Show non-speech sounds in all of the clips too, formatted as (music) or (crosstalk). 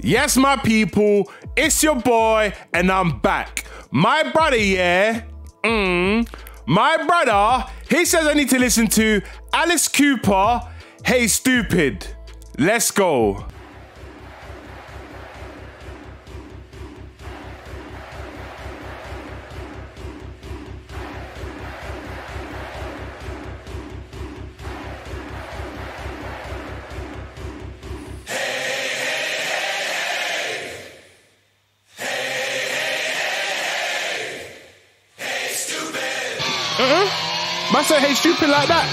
Yes, my people, it's your boy, and I'm back. My brother, yeah, mm, my brother, he says I need to listen to Alice Cooper, Hey Stoopid. Let's go. Uh-huh. Man say hey stupid like that.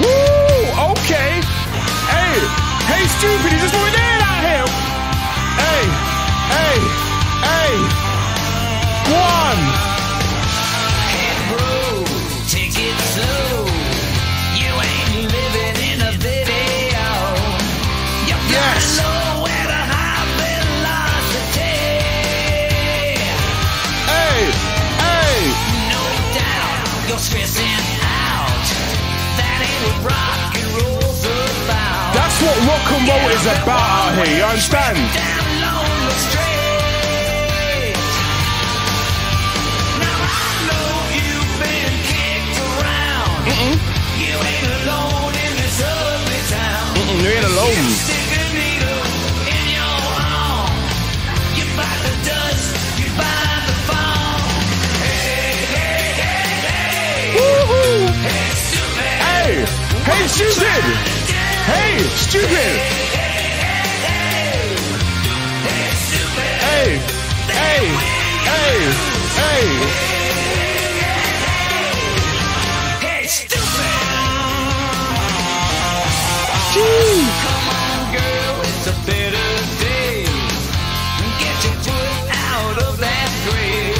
Woo! Okay. Hey, hey stupid, this what we're doing out here? Hey, hey, hey. One. What is about out here. You understand? Kicked around. You ain't alone in this ugly town. Mm, You ain't alone. Stick a needle in. You bite the dust, you bite the foam. Hey, hey, hey, hey. Hey, stupid. Hey, hey. Hey. Hey, hey, hey, hey. Hey, stupid. Gee. Come on, oh, girl, it's a better day. Get your foot out of that grave.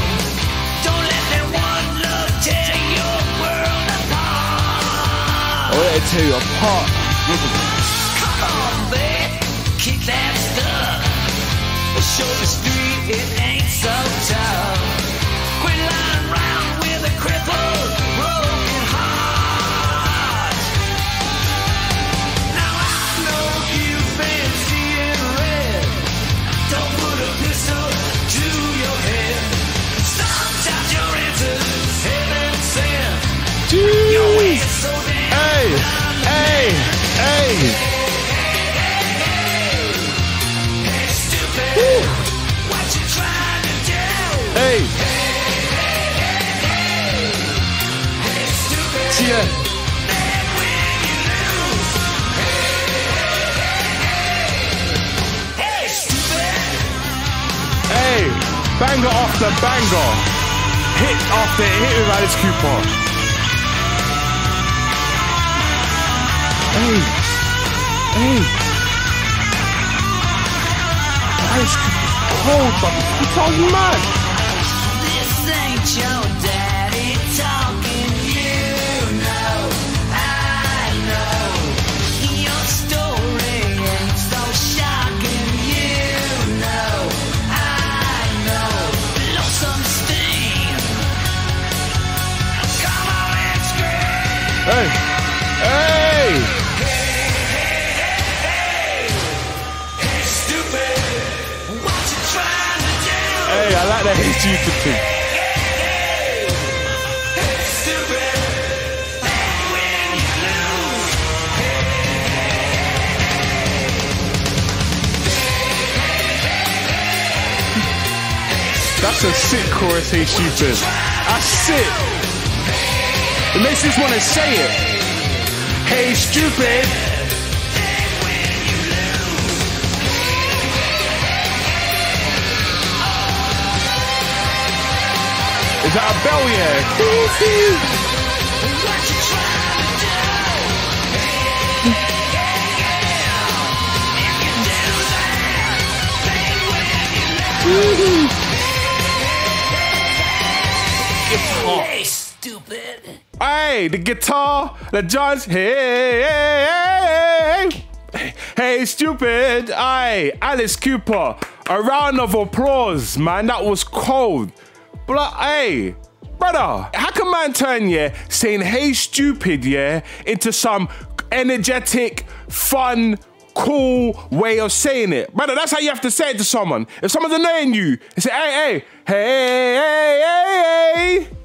Don't let that one look tear your world apart. I want to tear you apart. Kick that stuff. Show the street it ain't so tough. Quit lying around with a crippled, broken heart. Now I know you've been seeing red. Don't put a pistol to your head. Sometimes your answer's heaven sent. Your way so damn Hey, hey, hey. You. Hey, banger after banger. Hit after hit with Alice Cooper. Hey, hey. Alice Cooper's cold, but he sounds mad. This ain't your daddy Hey, hey. Hey, I like that hey stupid thing. That's a sick chorus, hey stupid. That's sick. It makes us want to say it. Hey stupid. Is that a bell, when you lose. Hey, stupid. Hey, the guitar, the drums. Hey, hey, hey, hey, hey, stupid. Aye, Alice Cooper. A round of applause, man. That was cold. But hey, brother, how one man turn, yeah, saying, hey, stupid, yeah, into some energetic, fun, cool way of saying it. Brother, that's how you have to say it to someone. If someone's annoying you, you say, hey, hey, hey, hey, hey, hey,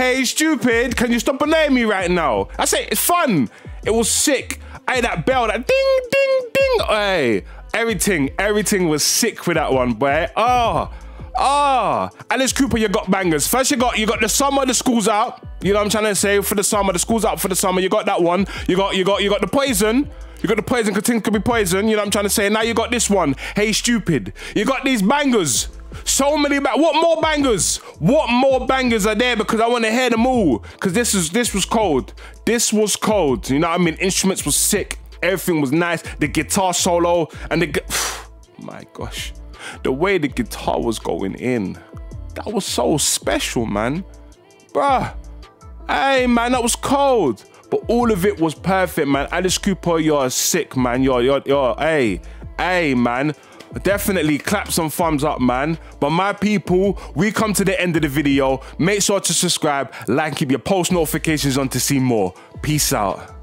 hey, stupid, can you stop annoying me right now? I say, it's fun. It was sick. Hey, that bell, that ding, ding, ding. Hey, everything, everything was sick with that one, boy. Oh, Ah, Alice Cooper, you got bangers. First, you got you got the summer, the school's out. You know what I'm trying to say? For the summer, the school's out for the summer. You got that one. You got you got you got the poison. You got the poison, because things could be poison. You know what I'm trying to say? Now you got this one. Hey, stupid. You got these bangers. So many ba- What more bangers? What more bangers are there? Because I want to hear them all. Because this is this was cold. This was cold. You know what I mean? Instruments was sick. Everything was nice. The guitar solo and the. (sighs) My gosh the way the guitar was going in, that was so special, man. Bruh, hey, man, that was cold. But all of it was perfect, man. Alice Cooper, you're sick, man. You're, you're, you're, hey, hey, man. Definitely clap some thumbs up, man. But my people, we come to the end of the video. Make sure to subscribe, like, keep your post notifications on to see more. Peace out.